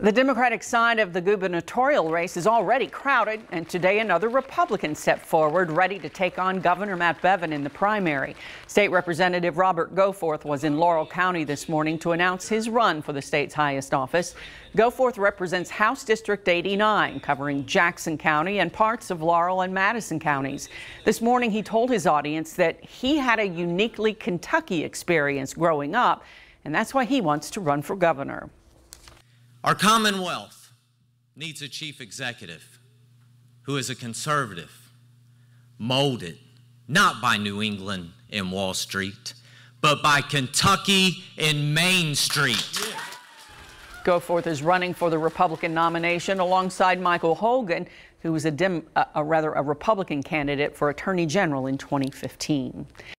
The Democratic side of the gubernatorial race is already crowded, and today another Republican stepped forward, ready to take on Governor Matt Bevin in the primary. State Representative Robert Goforth was in Laurel County this morning to announce his run for the state's highest office. Goforth represents House District 89, covering Jackson County and parts of Laurel and Madison counties. This morning, he told his audience that he had a uniquely Kentucky experience growing up, and that's why he wants to run for governor. Our Commonwealth needs a chief executive who is a conservative, molded not by New England and Wall Street, but by Kentucky and Main Street. Goforth is running for the Republican nomination alongside Michael Hogan, who was a, Dem, a, a rather a Republican candidate for Attorney General in 2015.